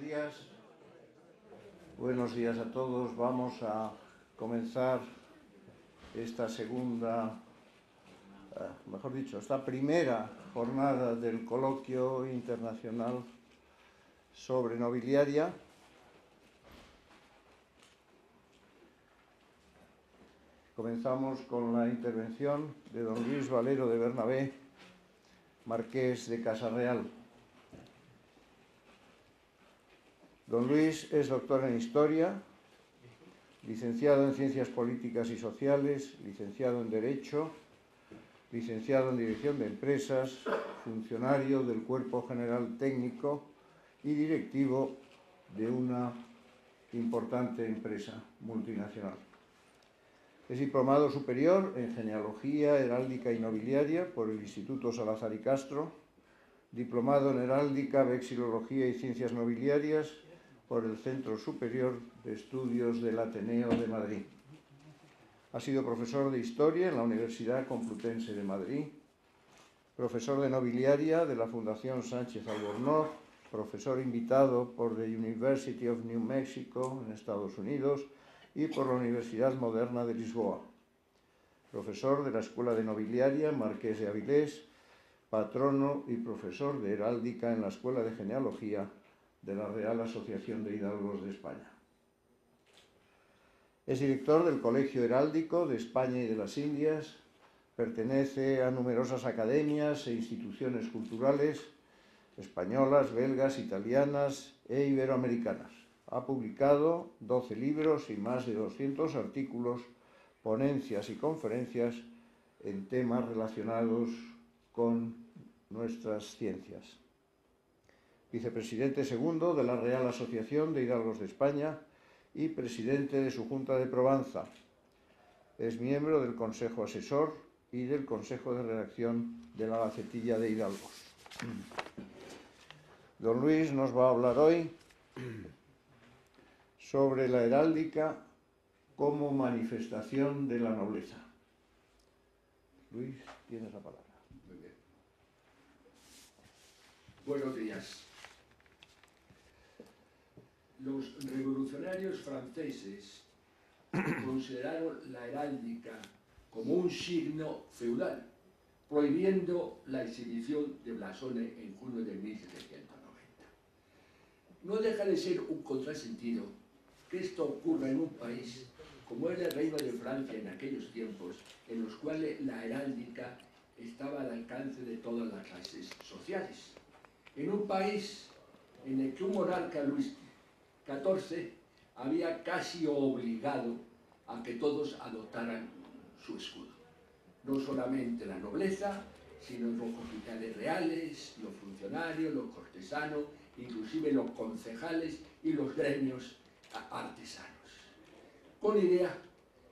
días. Buenos días a todos. Vamos a comenzar esta segunda, eh, mejor dicho, esta primera jornada del coloquio internacional sobre nobiliaria. Comenzamos con la intervención de don Luis Valero de Bernabé, marqués de Casa Real. Don Luis es doctor en Historia, licenciado en Ciencias Políticas y Sociales, licenciado en Derecho, licenciado en Dirección de Empresas, funcionario del Cuerpo General Técnico y directivo de una importante empresa multinacional. Es diplomado superior en Genealogía, Heráldica y Nobiliaria por el Instituto Salazar y Castro, diplomado en Heráldica, Vexilología y Ciencias Nobiliarias por el Centro Superior de Estudios del Ateneo de Madrid. Ha sido profesor de Historia en la Universidad Complutense de Madrid, profesor de Nobiliaria de la Fundación Sánchez Albornoz, profesor invitado por the University of New Mexico en Estados Unidos y por la Universidad Moderna de Lisboa, profesor de la Escuela de Nobiliaria Marqués de Avilés, patrono y profesor de Heráldica en la Escuela de Genealogía de la Real Asociación de Hidalgos de España. Es director del Colegio Heráldico de España y de las Indias, pertenece a numerosas academias e instituciones culturales españolas, belgas, italianas e iberoamericanas. Ha publicado 12 libros y más de 200 artículos, ponencias y conferencias en temas relacionados con nuestras ciencias vicepresidente segundo de la Real Asociación de Hidalgos de España y presidente de su Junta de Probanza. Es miembro del Consejo Asesor y del Consejo de Redacción de la Gacetilla de Hidalgos. Don Luis nos va a hablar hoy sobre la heráldica como manifestación de la nobleza. Luis, tienes la palabra. Muy bien. Buenos días. Los revolucionarios franceses consideraron la heráldica como un signo feudal, prohibiendo la exhibición de blasones en junio de 1790. No deja de ser un contrasentido que esto ocurra en un país como era el Reino de Francia en aquellos tiempos, en los cuales la heráldica estaba al alcance de todas las clases sociales. En un país en el que un monarca Luis 14 había casi obligado a que todos adoptaran su escudo. No solamente la nobleza, sino los oficiales reales, los funcionarios, los cortesanos, inclusive los concejales y los gremios artesanos, con idea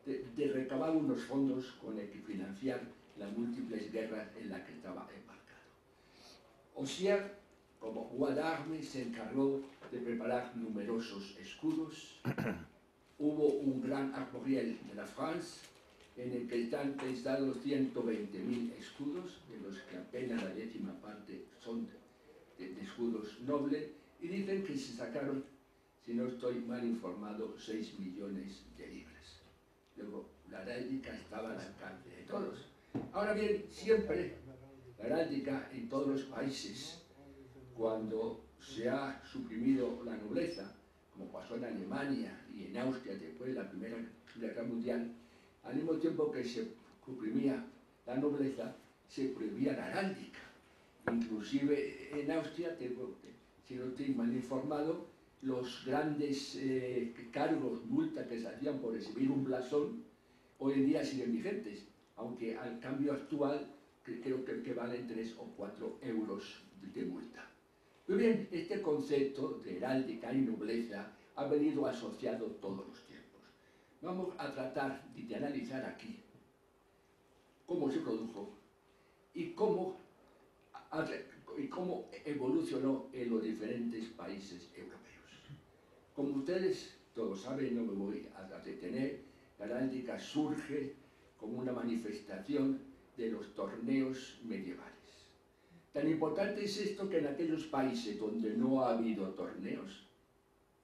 de, de recabar unos fondos con el que financiar las múltiples guerras en las que estaba embarcado. Osier, como Guadarme, se encargó de preparar numerosos escudos. Hubo un gran armoriel de la France en el que están pensados 120.000 escudos, de los que apenas la décima parte son de, de, escudos nobles, y dicen que se sacaron, si no estoy mal informado, 6 millones de libras. Luego, la heráldica estaba al alcance de todos. Ahora bien, siempre la heráldica en todos los países, cuando se ha suprimido la nobleza, como pasó en Alemania y en Austria después de la Primera Guerra Mundial, al mismo tiempo que se suprimía la nobleza, se prohibía la heráldica. Inclusive en Austria, si no estoy mal informado, los grandes eh, cargos, multas que se hacían por exhibir un blasón, hoy en día siguen vigentes, aunque al cambio actual creo que, que valen 3 o 4 euros de multa. Muy bien, este concepto de heráldica y nobleza ha venido asociado todos los tiempos. Vamos a tratar de analizar aquí cómo se produjo y cómo, y cómo evolucionó en los diferentes países europeos. Como ustedes todos saben, no me voy a detener, la heráldica surge como una manifestación de los torneos medievales. Tan importante es esto que en aquellos países donde no ha habido torneos,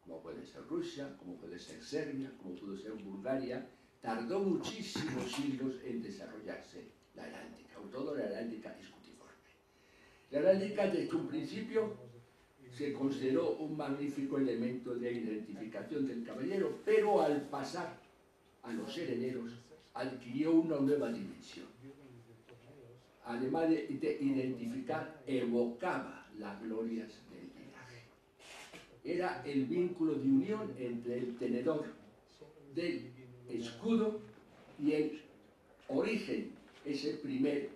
como puede ser Rusia, como puede ser Serbia, como puede ser Bulgaria, tardó muchísimos siglos en desarrollarse la heráldica, sobre todo la heráldica escutiforme. La heráldica desde un principio se consideró un magnífico elemento de identificación del caballero, pero al pasar a los herederos adquirió una nueva dimensión. Además de, identificar, evocaba las glorias del linaje. Era el vínculo de unión entre el tenedor del escudo y el origen, ese primer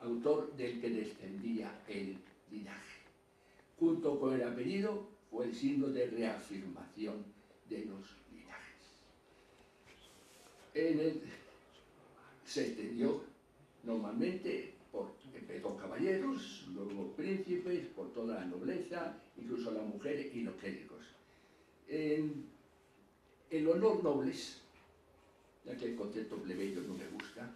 autor del que descendía el linaje. Junto con el apellido fue el signo de reafirmación de los linajes. En el, se extendió normalmente empezó caballeros, luego príncipes, por toda la nobleza, incluso las mujeres y los clérigos. En el honor nobles, ya que el concepto plebeyo no me gusta,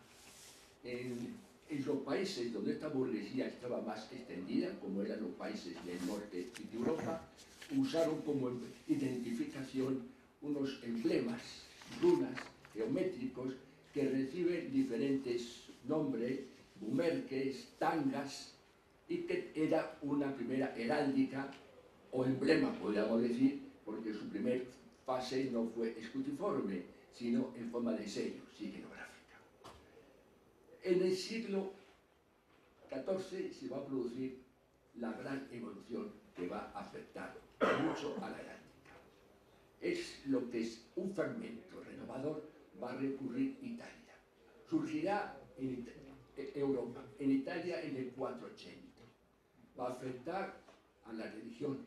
en, los países donde esta burguesía estaba más extendida, como eran los países del norte y de Europa, usaron como identificación unos emblemas, runas geométricos que reciben diferentes nombres bumerques, tangas, y que era una primera heráldica o emblema, podríamos decir, porque su primer fase no fue escutiforme, sino en forma de sello sigilográfica. En el siglo XIV se va a producir la gran evolución que va a afectar mucho a la heráldica. Es lo que es un fragmento renovador, va a recurrir Italia. Surgirá en, Europa, en Italia en el 480. Va a afectar a la religión,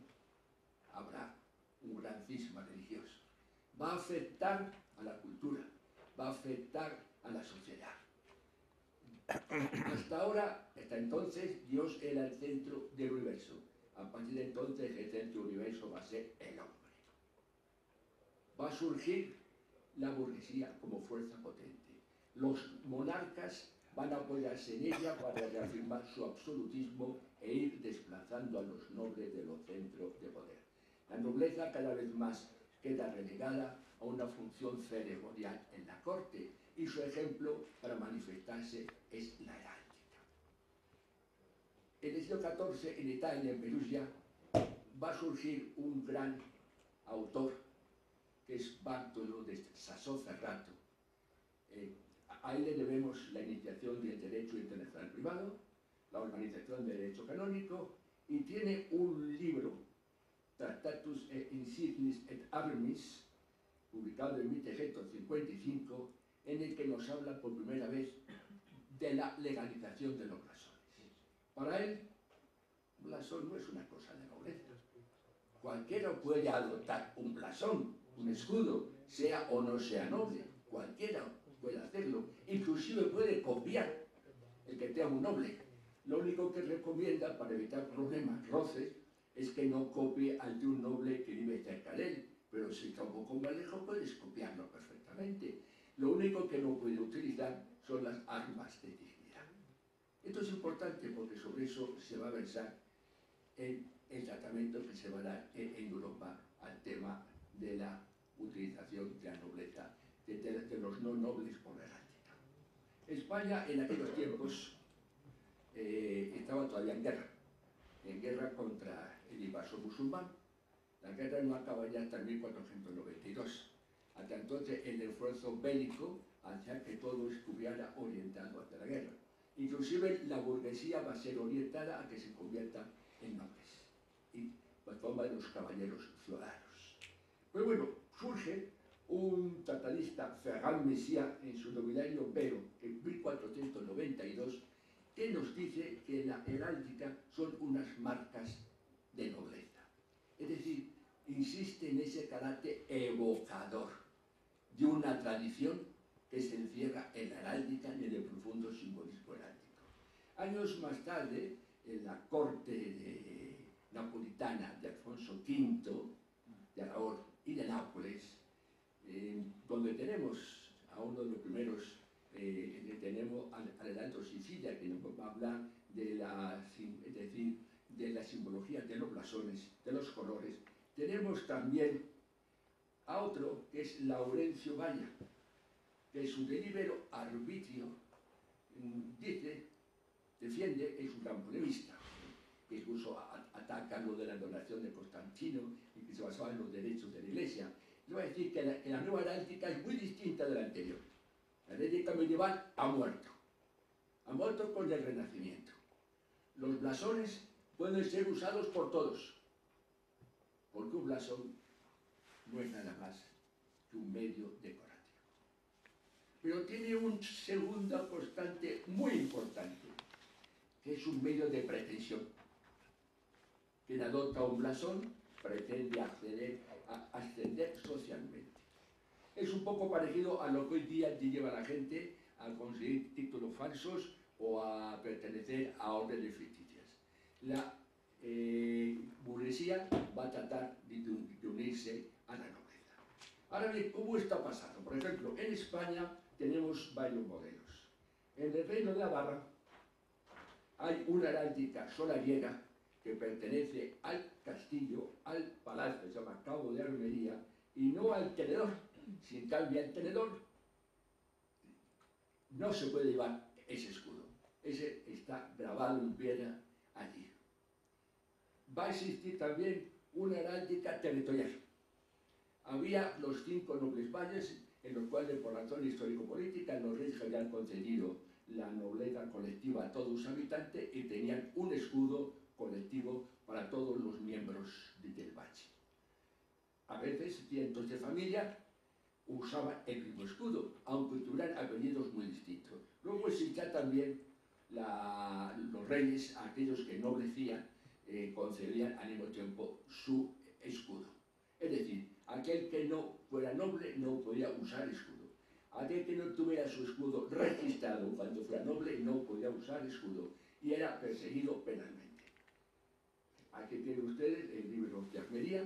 habrá un gran cisma religioso. Va a afectar a la cultura, va a afectar a la sociedad. Hasta ahora, hasta entonces, Dios era el centro del universo. A partir de entonces, el centro del universo va a ser el hombre. Va a surgir la burguesía como fuerza potente. Los monarcas van a apoyarse en ella para reafirmar su absolutismo e ir desplazando a los nobles de los centros de poder. La nobleza cada vez más queda relegada a una función ceremonial en la corte y su ejemplo para manifestarse es la heráldica. En el siglo XIV, en Italia, en Perugia, va a surgir un gran autor que es Bartolo de Sassò Ferrato, eh, a él le debemos la iniciación del derecho internacional privado, la organización del derecho canónico, y tiene un libro, Tractatus et Insignis et Armis, publicado en 1755, en el que nos habla por primera vez de la legalización de los blasones. Para él, blasón no es una cosa de nobleza. Cualquiera puede adoptar un blasón, un escudo, sea o no sea noble. Cualquiera puede hacerlo, inclusive puede copiar el que tenga un noble. Lo único que recomienda para evitar problemas, roces, es que no copie al de un noble que vive cerca de él, pero si está un poco más puedes copiarlo perfectamente. Lo único que no puede utilizar son las armas de dignidad. Esto es importante porque sobre eso se va a versar en el tratamiento que se va a dar en Europa al tema de la utilización de la nobleza de, de los no nobles por delante. España en aquellos tiempos eh, estaba todavía en guerra, en guerra contra el invasor musulmán. La guerra no acaba ya hasta 1492. Hasta entonces el esfuerzo bélico hacía que todo estuviera orientado hacia la guerra. Inclusive la burguesía va a ser orientada a que se convierta en nobles y la toma de los caballeros ciudadanos. Pues bueno, surge un tratadista, Ferran Mesía, en su nominario Vero, en 1492, que nos dice que la heráldica son unas marcas de nobleza. Es decir, insiste en ese carácter evocador de una tradición que se encierra en la heráldica y en el profundo simbolismo heráldico. Años más tarde, en la corte de napolitana de Alfonso V, de Aragón y de Nápoles, eh, donde tenemos a uno de los primeros, eh, tenemos al, al Sicilia, que nos va a hablar de la, es decir, de la simbología de los blasones, de los colores. Tenemos también a otro que es Laurencio Valla, que su delibero arbitrio mm, dice, defiende, es un gran polemista, que incluso ataca lo de la donación de Constantino y que se basaba en los derechos de la Iglesia. Yo a decir que la, nueva heráldica es muy distinta de la anterior. La heráldica medieval ha muerto. Ha muerto con el Renacimiento. Los blasones pueden ser usados por todos, porque un blasón no es nada más que un medio decorativo. Pero tiene un segundo constante muy importante, que es un medio de pretensión. Quien adopta un blasón pretende acceder ascender socialmente. Es un poco parecido a lo que hoy día lleva la gente a conseguir títulos falsos o a pertenecer a órdenes ficticias. La eh, burguesía va a tratar de, de unirse a la nobleza. Ahora bien, ¿cómo está pasando? Por ejemplo, en España tenemos varios modelos. En el Reino de Navarra hay una heráldica solariega que pertenece al castillo, al palacio, se llama Cabo de Armería, y no al tenedor. Si en cambio al tenedor, no se puede llevar ese escudo. Ese está grabado en piedra allí. Va a existir también una heráldica territorial. Había los cinco nobles valles en los cuales por razón histórico-política los reyes habían concedido la nobleza colectiva a todos sus habitantes y tenían un escudo colectivo para todos los miembros del valle. A veces cientos de familias usaban el mismo escudo, aunque tuvieran apellidos muy distintos. Luego existía también los reyes, aquellos que noblecían, eh, concedían al mismo tiempo su escudo. Es decir, aquel que no fuera noble no podía usar escudo. Aquel que no tuviera su escudo registrado cuando fuera noble no podía usar escudo y era perseguido penalmente. Aquí tienen ustedes el libro de Armería.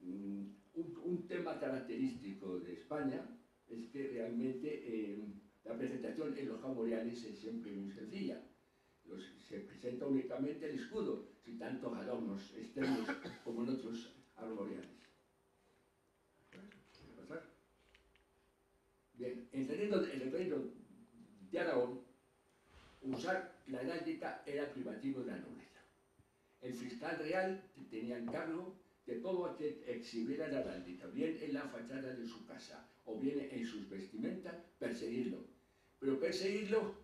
Mm, un, un, tema característico de España es que realmente eh, la presentación en los jamoriales es siempre muy sencilla. Los, se presenta únicamente el escudo, sin tantos adornos externos como en otros armoriales. pasar? Bien, en el, reino de Aragón, usar la heráldica era privativo de la fiscal real tenía encargo de todo aquel que exhibiera la heráldica, bien en la fachada de su casa o bien en sus vestimentas, perseguirlo. Pero perseguirlo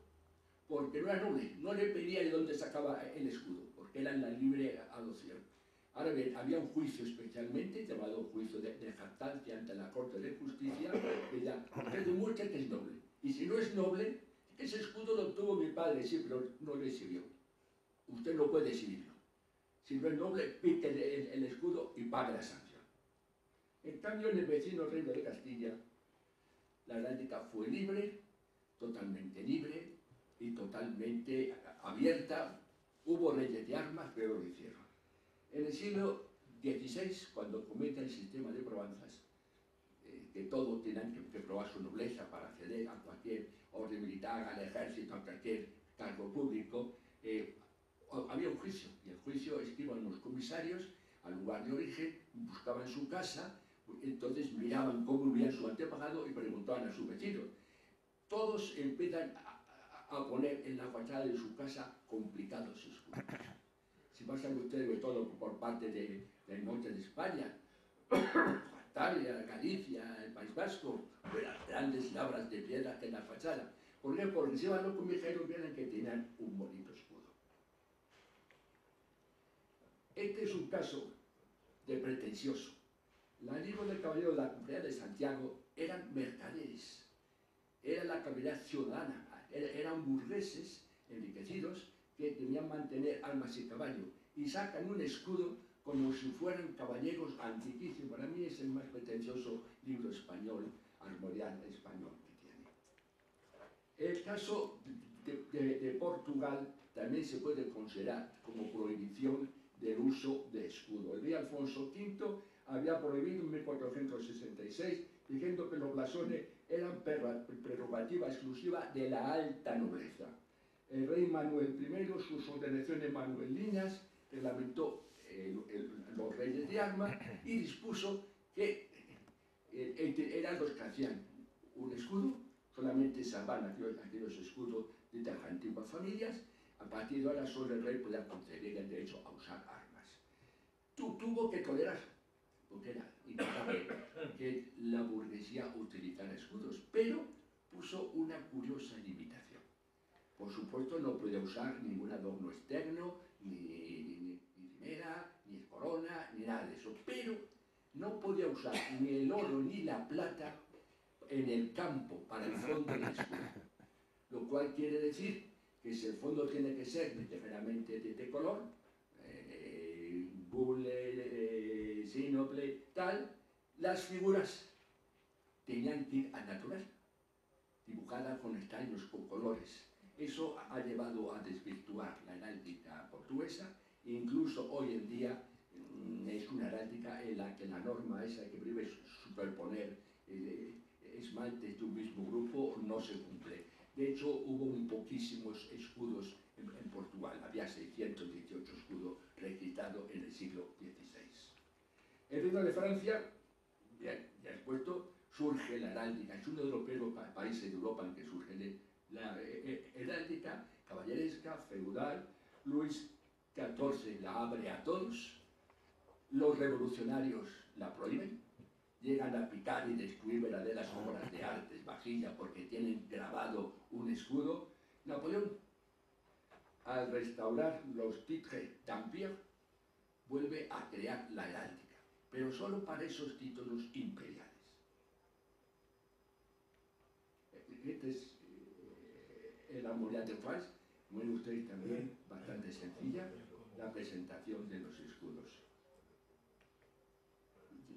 porque no era noble, no le pedía de dónde sacaba el escudo, porque era la libre adopción. Ahora bien, había un juicio especialmente, llamado juicio de, de jactancia ante la Corte de Justicia, que ya, usted demuestra que es noble. Y si no es noble, ese escudo lo tuvo mi padre, sí, pero no lo exhibió. Usted no puede exhibirlo. Si no es noble, pite el, el, escudo y pague la sanción. En cambio, en el vecino reino de Castilla, la heráldica fue libre, totalmente libre y totalmente abierta. Hubo reyes de armas, pero lo hicieron. En el siglo XVI, cuando cometa el sistema de probanzas, eh, que todos que, que, probar su nobleza para acceder a cualquier orden militar, al ejército, a cualquier cargo público, eh, había un juicio, y el juicio es los comisarios al lugar de origen, buscaban su casa, entonces miraban cómo vivía su antepasado y preguntaban a su vecino. Todos empiezan a, poner en la fachada de su casa complicados escudos. Si pasan ustedes todo por parte de, del norte de España, Cantabria, Galicia, el País Vasco, las grandes labras de piedra en la fachada. ¿Por qué? Porque si van los comisarios vieron que tenían un bonito escudo. Este es un caso de pretencioso. La libro del caballero de la Compañía de Santiago eran mercaderes, era la caballería ciudadana, eran burgueses enriquecidos que debían mantener armas y caballo y sacan un escudo como si fueran caballeros antiquísimos. Para mí es el más pretencioso libro español, armorial español que tiene. El caso de Portugal también se puede considerar como prohibición del uso de escudo. El rey Alfonso V había prohibido en 1466 diciendo que los blasones eran prerrogativa exclusiva de la alta nobleza. El rey Manuel I, sus ordenaciones manuelinas, reglamentó el, el, los reyes de armas y dispuso que eran los que hacían un escudo, solamente salvan aquellos, escudos de las antiguas familias, a partir de ahora solo el rey podía conceder el derecho a usar armas. Tú, tuvo que tolerar, porque era impagable que la burguesía utilizara escudos, pero puso una curiosa limitación. Por supuesto no podía usar ningún adorno externo, ni, ni, ni ni corona, ni nada de eso, pero no podía usar ni el oro ni la plata en el campo para el fondo del escudo. Lo cual quiere decir que si el fondo tiene que ser necesariamente de este color, eh, eh, sinople, tal, las figuras tenían que ir a natural, dibujadas con extraños colores. Eso ha llevado a desvirtuar la heráldica portuguesa incluso hoy en día mm, es una heráldica en la que la norma esa que prohíbe superponer eh, esmaltes de un mismo grupo no se cumple. De hecho, hubo muy poquísimos escudos en, Portugal. Había 618 escudos registrados en el siglo XVI. El reino de Francia, ya expuesto, surge la heráldica. Es uno de los primeros países de Europa en que surge la eh, eh, heráldica caballeresca, feudal. Luis XIV la abre a todos. Los revolucionarios la prohíben llegan a picar y destruir verdaderas obras de arte, vajilla, porque tienen grabado un escudo. Napoleón, al restaurar los titres d'Empire, vuelve a crear la heráldica, pero solo para esos títulos imperiales. Este es eh, el Amoria de France, muy ustedes también, bastante sencilla, la presentación de los.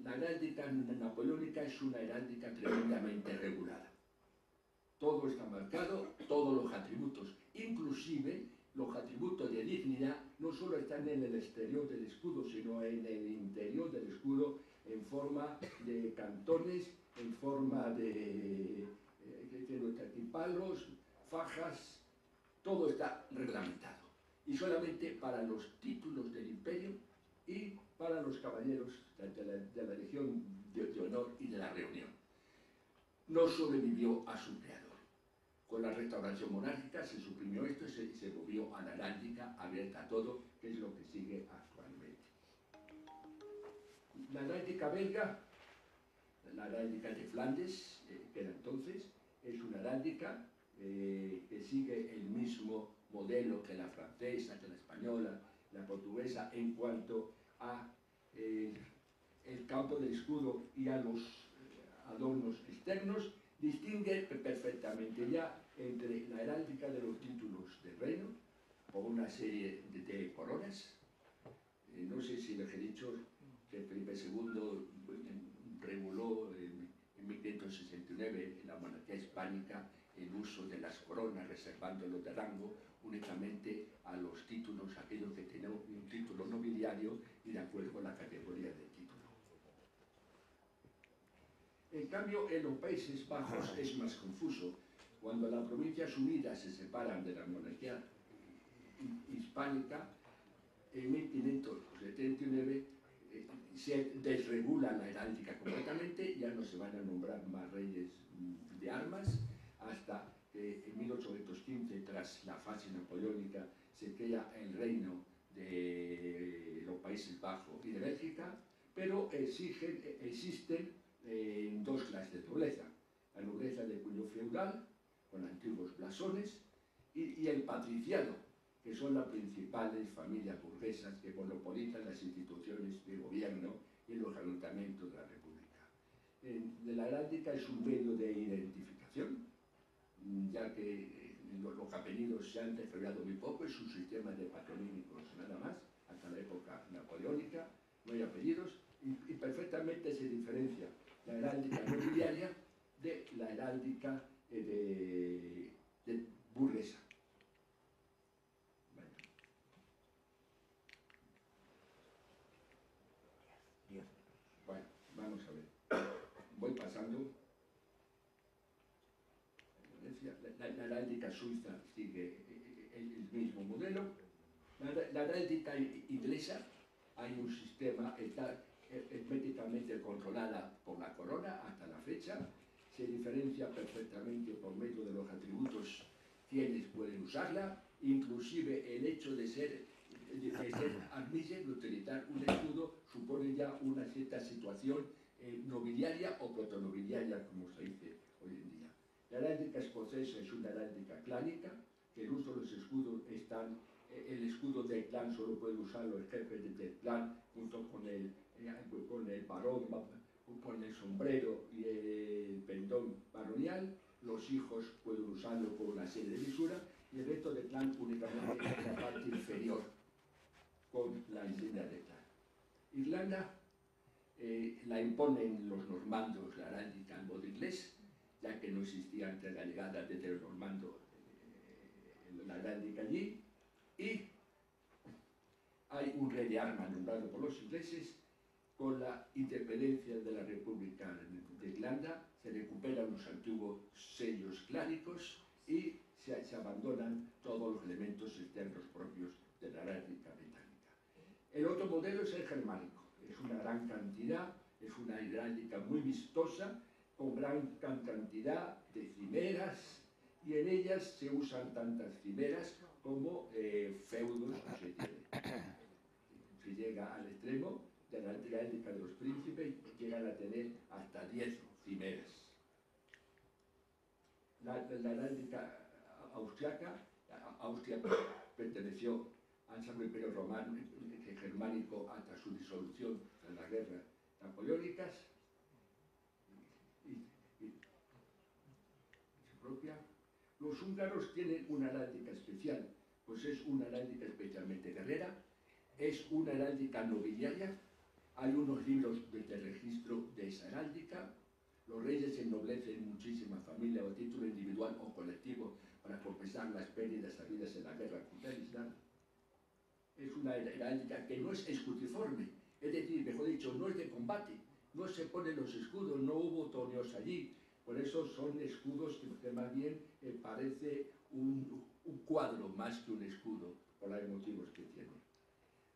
La heráldica napoleónica es una heráldica tremendamente regulada. Todo está marcado, todos los atributos, inclusive los atributos de dignidad, no solo están en el exterior del escudo, sino en el interior del escudo, en forma de cantones, en forma de, eh, palos, fajas, todo está reglamentado. Y solamente para los títulos del imperio y para los caballeros de la, de la Legión de, de, Honor y de la Reunión. No sobrevivió a su creador. Con la restauración monárquica se suprimió esto y se, se volvió a la heráldica abierta a todo, que es lo que sigue actualmente. La heráldica belga, la heráldica de Flandes, eh, que era entonces, es una heráldica eh, que sigue el mismo modelo que la francesa, que la española, la portuguesa en cuanto a eh, el campo del escudo y a los eh, adornos externos, distingue perfectamente ya entre la heráldica de los títulos del reino, o una serie de, de coronas. Eh, no sé si les he dicho que Felipe II reguló en, en 1569 en la monarquía hispánica el uso de las coronas, reservándolo de rango únicamente a los títulos, aquellos que tienen un título nobiliario y de acuerdo con la categoría del título. En cambio, en los Países Bajos es más confuso. Cuando las provincias unidas se separan de la monarquía hispánica, en 1579 eh, se desregula la heráldica completamente, ya no se van a nombrar más reyes de armas, hasta que en 1815, tras la fase napoleónica, se crea el reino de los Países Bajos y de Bélgica, pero exigen, existen eh, dos clases de nobleza. La nobleza de cuño feudal, con antiguos blasones, y, y el patriciado, que son las principales familias burguesas que monopolizan las instituciones de gobierno y los ayuntamientos de la República. de la heráldica es un medio de identificación, ya que eh, los apellidos se han desarrollado muy poco, es un sistema de patronímicos nada más, hasta la época napoleónica, no hay apellidos, y, y perfectamente se diferencia la heráldica nobiliaria de la heráldica eh, de, de burguesa. Bueno. bueno, vamos a ver. Voy pasando la, la, heráldica suiza sigue eh, eh, el, mismo modelo. La, la, inglesa hay un sistema, está herméticamente controlada por la corona hasta la fecha, se diferencia perfectamente por medio de los atributos quienes pueden usarla, inclusive el hecho de ser, de ser admisible de utilizar un escudo supone ya una cierta situación eh, nobiliaria o protonobiliaria, como se dice. La heráldica escocesa es una heráldica clánica, que el uso de los escudos están, eh, el escudo del clan solo puede usarlo el jefe del clan junto con el, eh, con el varón, con el sombrero y el pendón baronial, los hijos pueden usarlo con una serie de lisuras y el resto del clan únicamente en la parte inferior con la insignia del clan. Irlanda eh, la imponen los normandos, la heráldica en modo inglés, durante la llegada de Normando eh, la edad de y hay un rey de armas nombrado por los ingleses con la independencia de la República de Irlanda se recuperan los antiguos sellos cláricos y se, se abandonan todos los elementos externos propios de la heráldica Británica. El otro modelo es el germánico, es una gran cantidad, es una hidráulica muy vistosa con gran cantidad de cimeras, y en ellas se usan tantas cimeras como eh, feudos se tiene. Se llega al extremo de la heráldica de los príncipes y llegan a tener hasta 10 cimeras. La, la heráldica austriaca, Austria perteneció al Sacro Imperio Romano Germánico hasta su disolución en las guerras napoleónicas y, su propia. Los húngaros tienen una heráldica especial, pues es una heráldica especialmente guerrera, es una heráldica nobiliaria, hay unos libros de registro de esa heráldica, los reyes ennoblecen muchísima familia o título individual o colectivo para compensar las pérdidas habidas en la guerra contra el Islam. Es una heráldica que no es escutiforme, es decir, mejor dicho, no es de combate, no se ponen los escudos, no hubo torneos allí, por eso son escudos que, más bien eh, parece un, cuadro más que un escudo, por los motivos que tiene.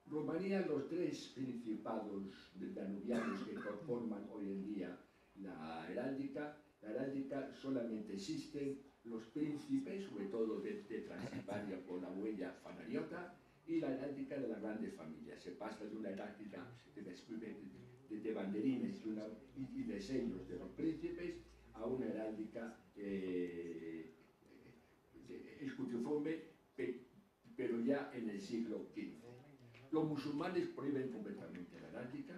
Rumanía, los tres principados danubianos que conforman hoy en día la heráldica, la heráldica solamente existen los príncipes, sobre todo de, de Transilvania por la huella fanariota, y la heráldica de las grandes familias. Se pasa de una heráldica de, de, banderines y, de sellos de los príncipes a una heráldica eh, escutiforme, pero ya en el siglo XV. Los musulmanes prohíben completamente la heráldica.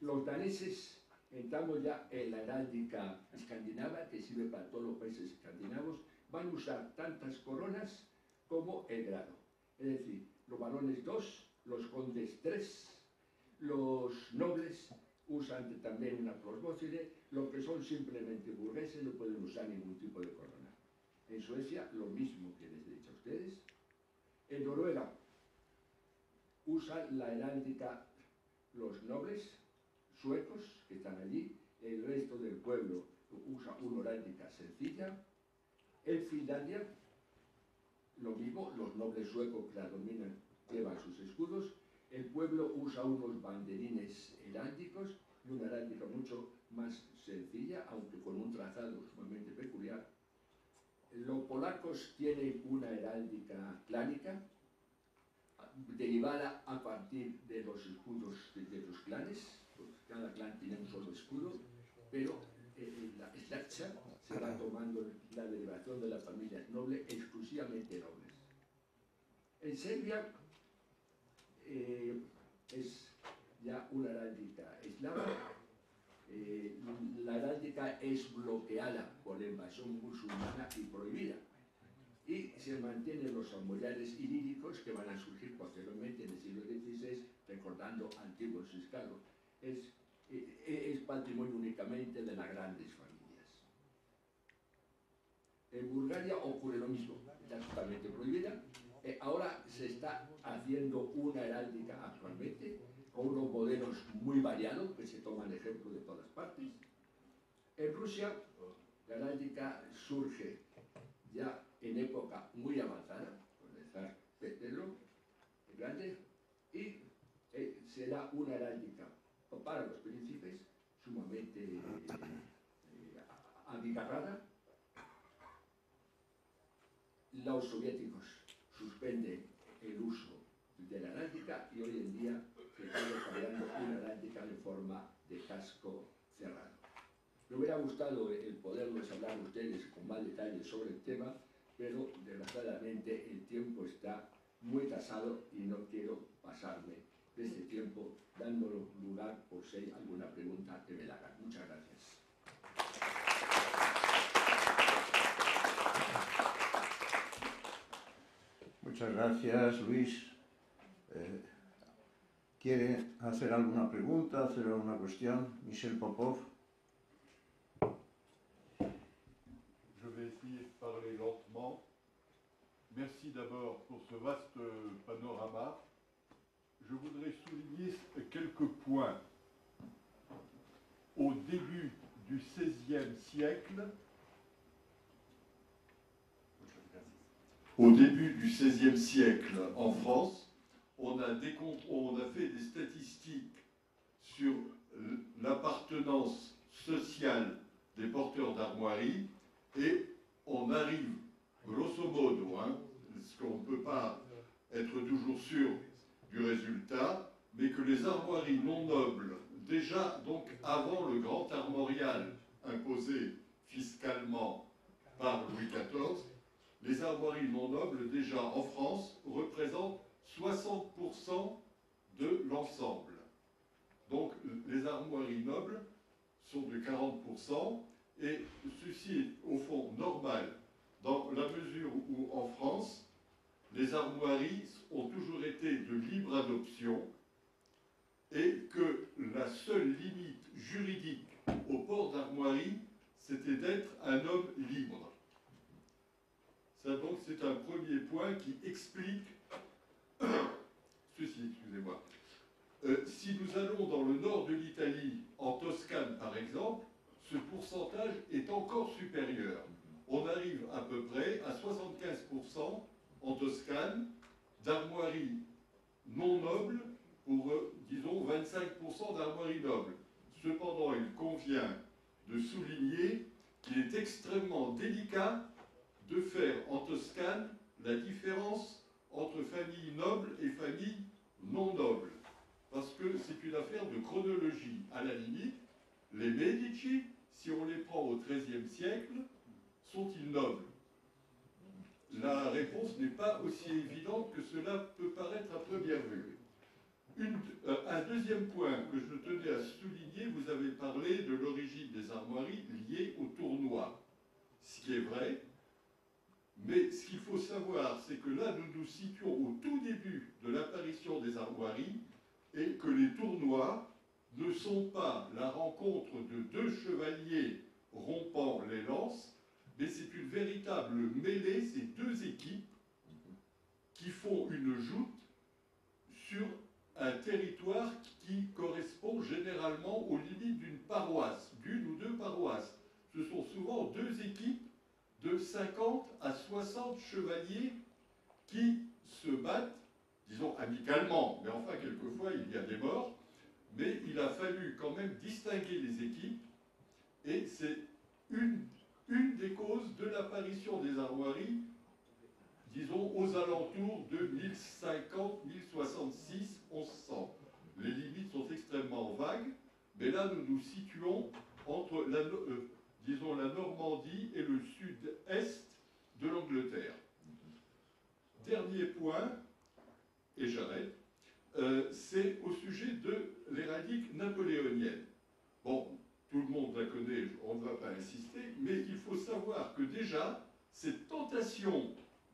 Los daneses entramos ya en la heráldica escandinava, que sirve para todos los países escandinavos, van a usar tantas coronas como el grado. Es decir, los varones dos, los condes tres, los nobles usan también una prosbóscide, los que son simplemente burgueses no pueden usar ningún tipo de corona. En Suecia, lo mismo que les he dicho a ustedes. En Noruega, usan la heráldica los nobles suecos que están allí, el resto del pueblo usa una heráldica sencilla. En Finlandia, lo mismo, los nobles suecos que la dominan llevan sus escudos, el pueblo usa unos banderines heráldicos y una heráldica mucho más sencilla, aunque con un trazado sumamente peculiar. Los polacos tienen una heráldica clánica, derivada a partir de los escudos de, los clanes, pues cada clan tiene un solo escudo, pero eh, la Slacha se va tomando la derivación de las familias nobles, exclusivamente nobles. En Serbia eh, es ya una heráldica eslava. Eh, la heráldica es bloqueada por la invasión musulmana y prohibida. Y se mantienen los amuletes ilíricos que van a surgir posteriormente en el siglo XVI, recordando antiguos escalos. Es, es patrimonio únicamente de las grandes familias. En Bulgaria ocurre lo mismo, está totalmente prohibida. Eh, ahora se está haciendo una heráldica actualmente, con unos modelos muy variados, que se toman ejemplo de todas partes. En Rusia, la heráldica surge ya en época muy avanzada, con el zar el Grande, y eh, será una heráldica para los príncipes, sumamente eh, abigarrada. Los soviéticos suspenden el uso de la heráldica y hoy en día se está desarrollando una heráldica en forma de casco cerrado. Me hubiera gustado el poderles hablar a ustedes con más detalles sobre el tema, pero desgraciadamente el tiempo está muy tasado y no quiero pasarme de este tiempo dándolo lugar por si hay alguna pregunta que me la hagan. Muchas gracias. Muchas gracias, Luis. Eh, ¿Quiere hacer alguna pregunta, hacer alguna cuestión? Michel Popov. Je vais essayer de parler lentement. Merci d'abord pour ce vaste panorama. Je voudrais souligner quelques points. Au début du XVIe siècle, au début du XVIe siècle en France, on a, fait des statistiques sur l'appartenance sociale des porteurs d'armoiries et on arrive, grosso modo, hein, parce qu'on ne peut pas être toujours sûr du résultat, mais que les armoiries non nobles, déjà donc avant le grand armorial imposé fiscalement par Louis XIV, les armoiries non nobles, déjà en France, représentent 60% de l'ensemble. Donc les armoiries nobles sont de 40%, et ceci est au fond normal, dans la mesure où en France, les armoiries ont toujours été de libre adoption et que la seule limite juridique au port d'armoirie, c'était d'être un homme libre. Ça c'est un premier point qui explique ceci, excusez-moi. Euh, si nous allons dans le nord de l'Italie, en Toscane par exemple, ce pourcentage est encore supérieur. On arrive à peu près à 75% en Toscane d'armoiries non nobles pour, euh, disons, 25% d'armoiries nobles. Cependant, il convient de souligner qu'il est extrêmement délicat de faire en Toscane la différence entre familles nobles et familles non nobles. Parce que c'est une affaire de chronologie. À la limite, les Medici, si on les prend au XIIIe siècle, sont-ils nobles? La réponse n'est pas aussi évidente que cela peut paraître à première vue. Euh, un deuxième point que je tenais à souligner, vous avez parlé de l'origine des armoiries liées au tournoi. Ce qui est vrai, mais ce qu'il faut savoir, c'est que là, nous nous situons au tout début de l'apparition des armoiries et que les tournois ne sont pas la rencontre de deux chevaliers rompant les lances, mais c'est une véritable mêlée, ces deux équipes qui font une joute sur un territoire qui correspond généralement aux limites d'une paroisse, d'une ou deux paroisses. Ce sont souvent deux équipes de 50 à 60 chevaliers qui se battent, disons amicalement, mais enfin quelquefois il y a des morts, mais il a fallu quand même distinguer les équipes, et c'est une, des causes de l'apparition des armoiries, disons aux alentours de 1050, 1066, 1100. Les limites sont extrêmement vagues, mais là nous nous situons entre la, euh, disons la Normandie et le sud-est de l'Angleterre. Dernier point, et j'arrête, euh, c'est au sujet de l'héraldique napoléonienne. Bon, tout le monde la connaît, on ne va pas insister, mais il faut savoir que déjà, cette tentation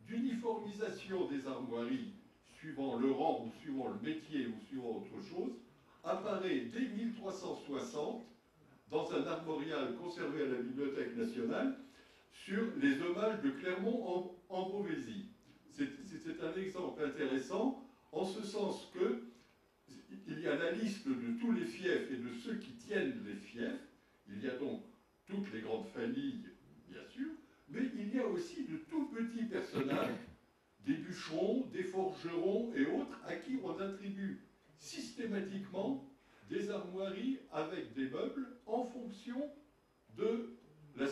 d'uniformisation des armoiries, suivant le rang ou suivant le métier ou suivant autre chose, apparaît dès 1360 dans un armorial conservé à la Bibliothèque nationale sur les hommages de Clermont en, en. C'est un exemple intéressant en ce sens que il y a la liste de tous les fiefs et de ceux qui tiennent les fiefs. Il y a donc toutes les grandes familles, bien sûr, mais il y a aussi de tout petits personnages, des bûcherons, des forgerons et autres, à qui on attribue systématiquement des armoiries avec des meubles en fonction de la,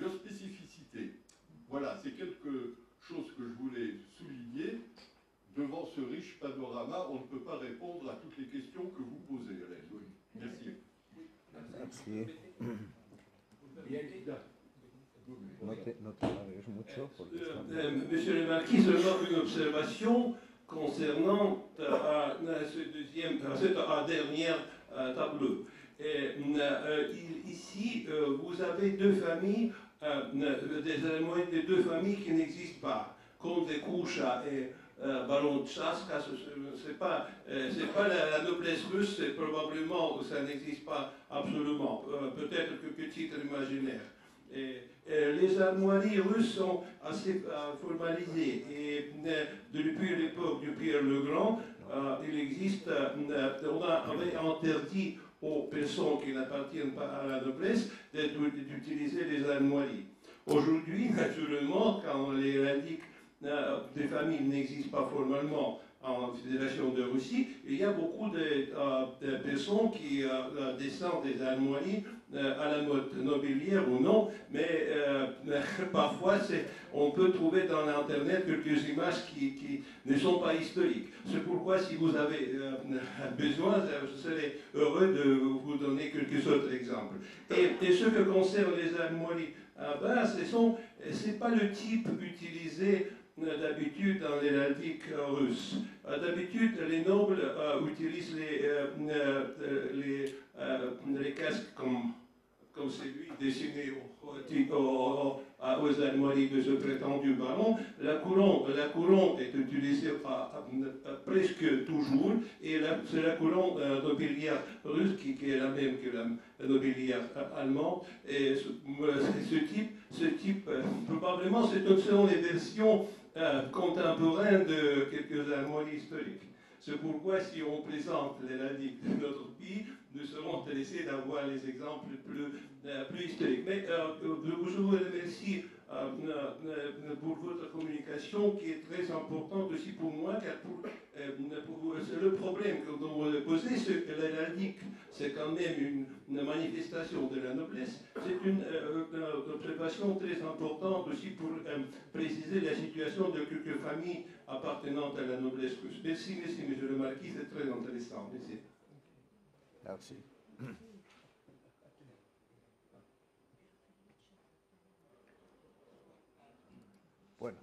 leur spécificité. Voilà, c'est quelque chose que je voulais souligner. Devant ce riche panorama, on ne peut pas répondre à toutes les questions que vous posez, Alain. Merci. Merci. Euh, Monsieur le Marquis, seulement une observation concernant euh, euh, ce deuxième, euh, ce euh, tableau. Euh, ici, vous avez deux familles, deux familles qui n'existent pas, comme des Koucha et euh, Baron de ce- c'est pas, pas la, noblesse russe, c'est probablement, ça n'existe pas absolument, peut-être que titre imaginaire. Les armoiries russes sont assez euh, formalisées et euh, depuis l'époque du Pierre le Grand, euh, il existe, on avait interdit aux personnes qui n'appartiennent pas à la noblesse d'utiliser les armoiries. Aujourd'hui, naturellement, quand les reliques euh, des familles n'existent pas formellement en Fédération de Russie, il y a beaucoup de, euh, personnes qui euh, euh, descendent des armoiries euh, à la mode nobiliaire ou non, mais parfois on peut trouver dans l'Internet quelques images qui, ne sont pas historiques. C'est pourquoi si vous avez besoin, je serai heureux de vous donner quelques autres exemples. Et, ce que concerne les armoiries, ah ben, ce sont, c'est pas le type utilisé d'habitude dans l'héraldique euh, russe. Euh, D'habitude, les nobles euh, utilisent les, euh, euh, euh, les, euh, les casques comme, comme celui dessiné au- au- à- aux armoiries de ce prétendu baron. La couronne, la couronne est utilisée à presque toujours, et c'est la couronne euh, nobiliaire russe qui, qui est la même que la, nobiliaire euh, allemande. Et ce, euh, ce type, ce type euh, probablement, une selon les versions euh, contemporaines de quelques armoiries historiques. C'est pourquoi, si on présente les radiques de notre pays, nous serons intéressés d'avoir les exemples plus, euh, plus historiques. Mais euh, je vous remercie euh, euh, pour votre communication qui est très importante aussi pour moi, car pour, euh, le problème que vous posez, c'est que l'héraldique, c'est quand même une, manifestation de la noblesse. C'est une, euh, observation très importante aussi pour euh, préciser la situation de quelques familles appartenant à la noblesse russe. Merci, merci, monsieur le marquis, c'est très intéressant. Merci. Bueno.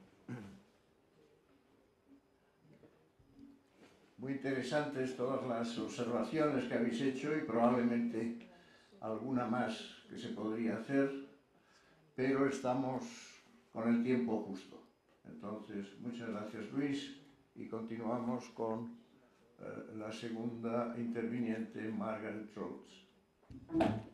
Muy interesantes todas las observaciones que habéis hecho y probablemente alguna más que se podría hacer, pero estamos con el tiempo justo. Entonces, muchas gracias Luis y continuamos con la segunda interviniente, Margaret Rhodes.